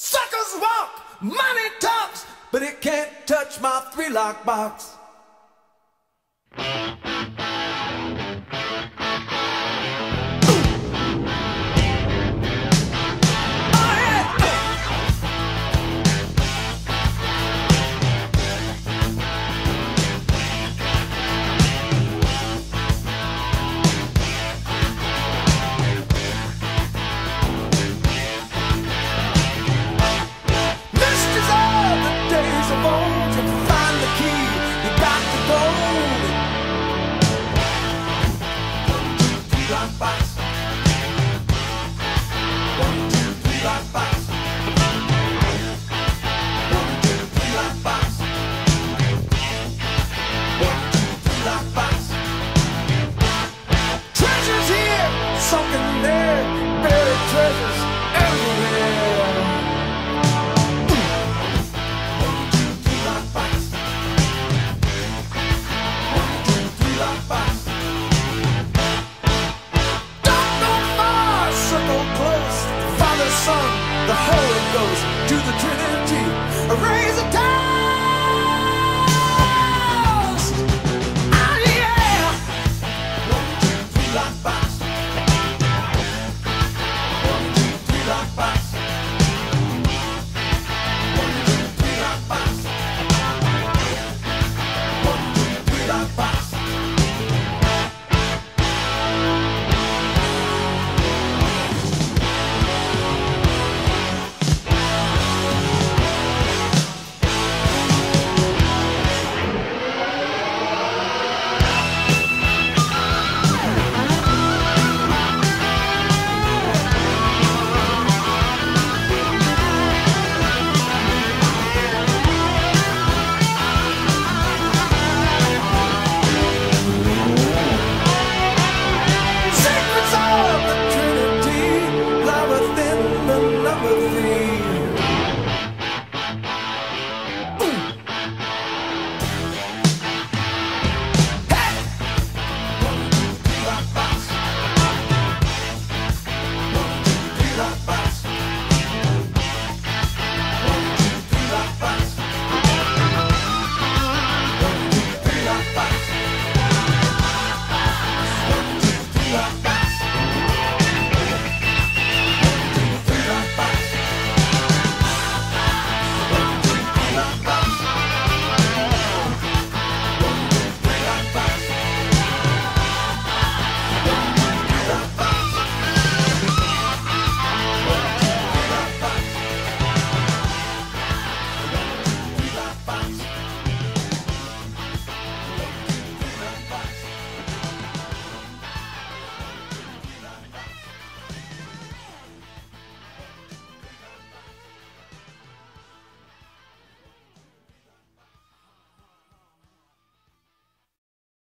Suckers walk, money talks, but it can't touch my three lock box. there, buried treasures everywhere. Don't far, circle close, Father, Son, the Holy Ghost.